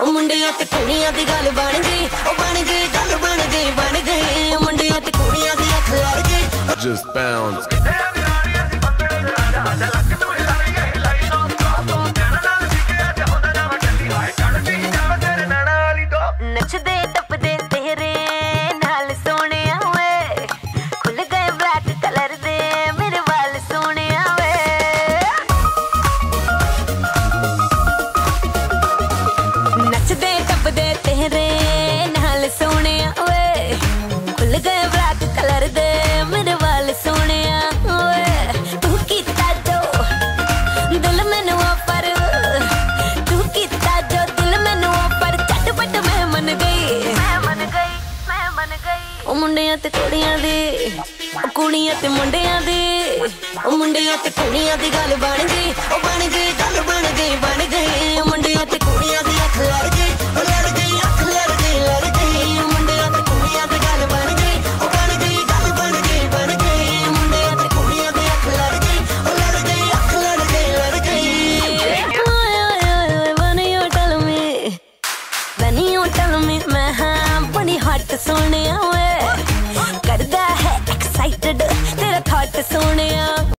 ਉਹ ਮੁੰਡਿਆਂ ਤੇ ਕੁੜੀਆਂ ਦੀ ਗੱਲ ਬਣ ਗਈ ਉਹ ਬਣ ਗਈ ਗੱਲ ਬਣ ਗਈ ਬਣ ਗਈ ਉਹ ਮੁੰਡਿਆਂ ਤੇ ਕੁੜੀਆਂ ਦੀ ਅੱਖ ਲੜ ਗਈ Just bounce. ਟੱਪਦੇ ਨਾਲ ਸੋਹਣਿਆ ਵੇ ਖੁੱਲ ਗਏ ਬਲੈਕ ਕਲਰ ਦੇ ਮੇਰੇ ਵਾਲ ਸੋਹਣਿਆ ਵੇ ਤੂੰ ਕੀਤਾ ਜੋ ਦਿਲ ਮੈਨੂੰ ਆਫਰ ਤੂੰ ਕੀਤਾ ਜੋ ਦਿਲ ਮੈਨੂੰ ਆਫਰ ਝਟਪਟ ਮੈਂ ਮੰਨ ਗਈ। ਮੈਂ ਮੰਨ ਗਈ, ਮੈਂ ਮੰਨ ਗਈ। ਉਹ ਮੁੰਡਿਆਂ ਤੇ ਕੁੜੀਆਂ ਦੀ, ਕੁੜੀਆਂ ਤੇ ਮੁੰਡਿਆਂ ਦੀ। ਉਹ ਮੁੰਡਿਆਂ ਤੇ ਕੁੜੀਆਂ ਦੀ ਗੱਲ ਬਣ ਗਈ, ਉਹ ਬਣ ਗਈ ਗੱਲ ਨਹੀਂ ਉਹ ਟਲ ਮੇ ਮੈਂ ਹਾਂ ਬੜੀ ਹੱਟ ਸੋਹਣਿਆ ਵੇ ਕਰਦਾ ਹੈ ਐਕਸਾਈਟਡ ਤੇਰਾ ਥਾਟ ਸੋਹਣਾ